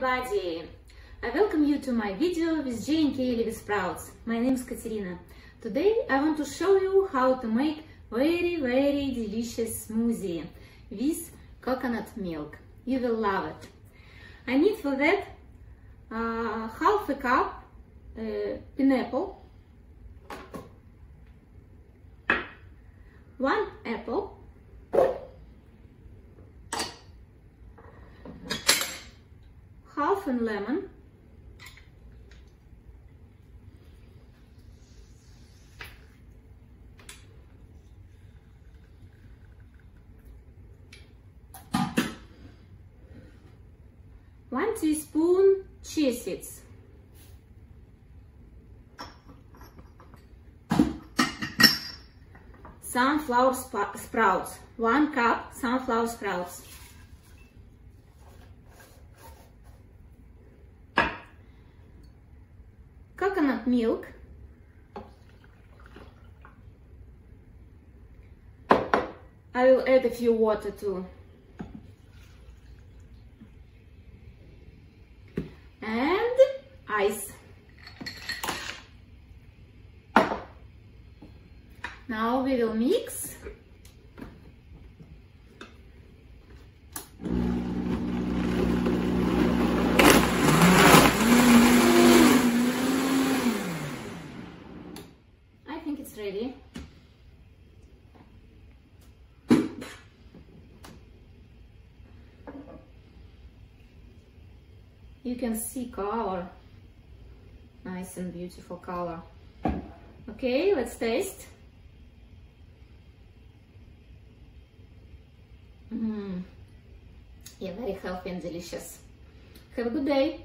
everybody! I welcome you to my video with J&K Sprouts. My name is Katerina. Today I want to show you how to make very very delicious smoothie with coconut milk. You will love it. I need for that uh, half a cup uh, pineapple, one apple, half a lemon, one teaspoon chia seeds, sunflower sprouts, one cup sunflower sprouts, coconut milk, I will add a few water too. And ice. Now we will mix. Ready. You can see color. Nice and beautiful color. Okay, let's taste. Mm. Yeah, very healthy and delicious. Have a good day.